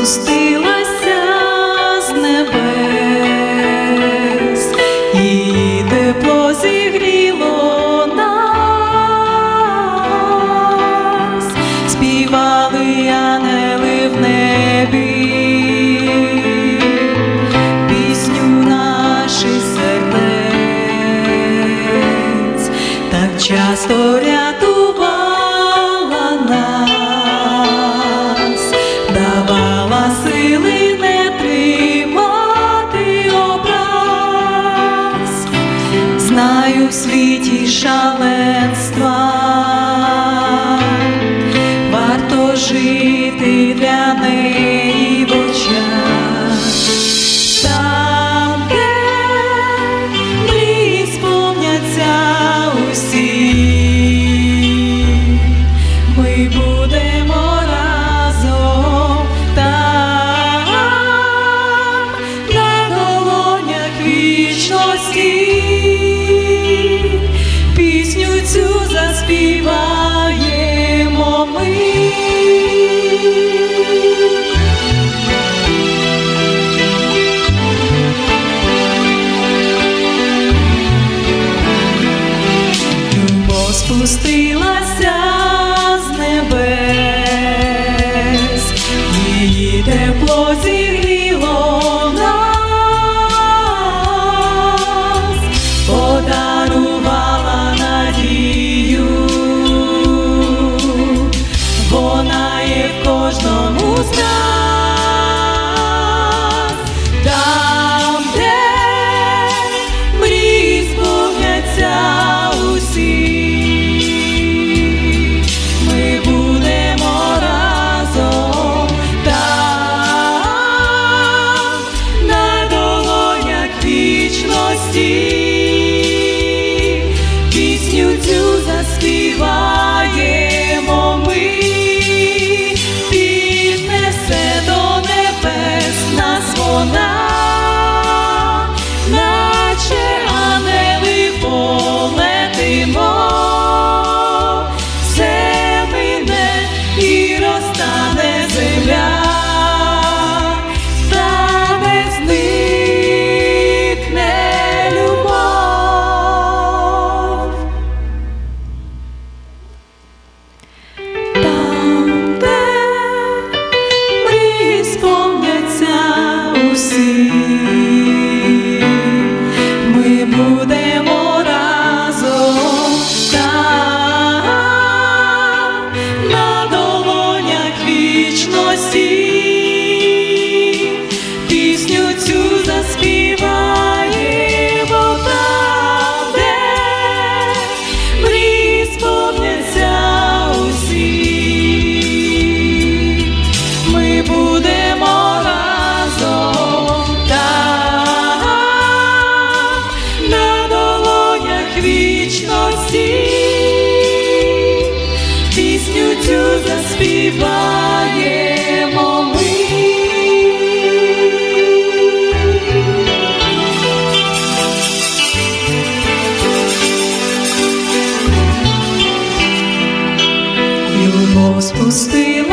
Deus. В світі шаленства, варто жити. радості. заспіваємо ми. Любов спустила.